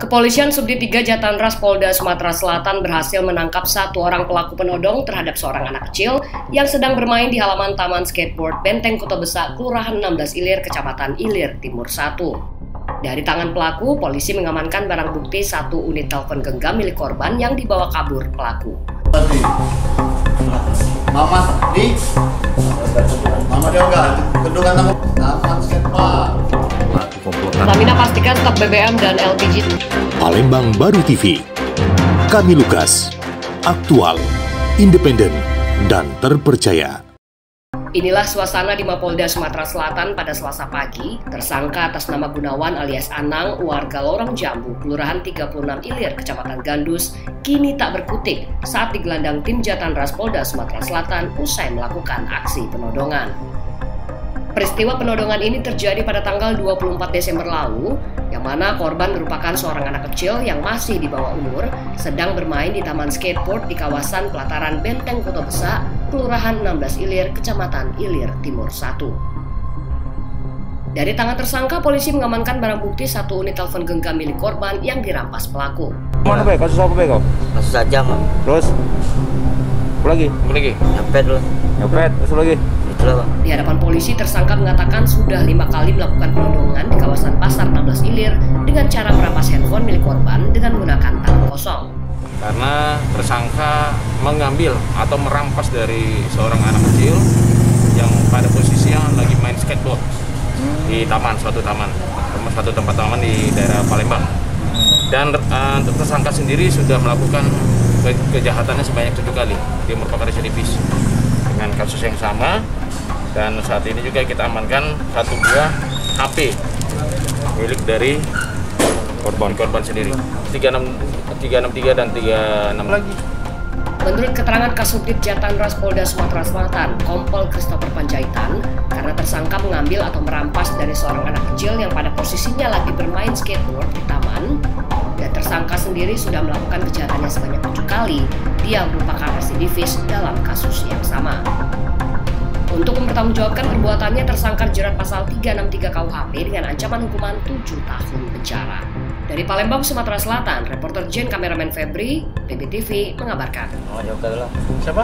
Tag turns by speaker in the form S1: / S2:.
S1: Kepolisian Subdit 3 Jatanras Polda Sumatera Selatan berhasil menangkap satu orang pelaku penodong terhadap seorang anak kecil yang sedang bermain di halaman Taman Skateboard Benteng Kota Besar, Kelurahan 16 Ilir, Kecamatan Ilir, Timur 1. Dari tangan pelaku, polisi mengamankan barang bukti satu unit telepon genggam milik korban yang dibawa kabur pelaku.
S2: Mama di Mama dia enggak kedungan taman skateboard
S1: Pertamina pastikan stok BBM dan LPG.
S3: Palembang Baru TV. Kami Lukas. Aktual, independen, dan terpercaya.
S1: Inilah suasana di Mapolda Sumatera Selatan pada Selasa pagi. Tersangka atas nama Gunawan alias Anang, warga Lorong Jambu, Kelurahan 36 Ilir, Kecamatan Gandus, kini tak berkutik saat digelandang tim Jatanras Polda Sumatera Selatan usai melakukan aksi penodongan. Peristiwa penodongan ini terjadi pada tanggal 24 Desember lalu, yang mana korban merupakan seorang anak kecil yang masih di bawah umur, sedang bermain di taman skateboard di kawasan pelataran Benteng Kota Besar, Kelurahan 16 Ilir, Kecamatan Ilir, Timur 1. Dari tangan tersangka, polisi mengamankan barang bukti satu unit telepon genggam milik korban yang dirampas pelaku.
S4: Mana be? Kasus apa be kau?
S5: Kasus aja.
S4: Terus? Apa lagi?
S6: Apa lagi?
S5: Nyepet lu.
S4: Nyopet, terus lagi?
S5: Pak.
S1: Di hadapan polisi, tersangka mengatakan sudah lima kali melakukan penodongan di kawasan Pasar 16 Ilir dengan cara merampas handphone milik korban dengan menggunakan tangan kosong.
S6: Karena tersangka mengambil atau merampas dari seorang anak kecil yang pada posisinya lagi main skateboard di taman, suatu taman, satu tempat taman di daerah Palembang. Dan untuk tersangka sendiri sudah melakukan ke- kejahatannya sebanyak tujuh kali. Dia merupakan residivis dengan kasus yang sama. Dan saat ini juga kita amankan satu buah HP milik dari korban korban sendiri 36 363 dan 36 lagi.
S1: Menurut keterangan Kasubdit Jatanras Polda Sumatera Selatan, Kompol Christopher Panjaitan, karena tersangka mengambil atau merampas dari seorang anak kecil yang pada posisinya lagi bermain skateboard di taman, sendiri sudah melakukan kejahatannya sebanyak tujuh kali, dia merupakan residivis dalam kasus yang sama. Untuk mempertanggungjawabkan perbuatannya, tersangka jerat pasal 363 KUHP dengan ancaman hukuman 7 tahun penjara. Dari Palembang, Sumatera Selatan, reporter Jen kameramen Febri, BBTV mengabarkan.
S5: Jawab dulu.
S4: Siapa?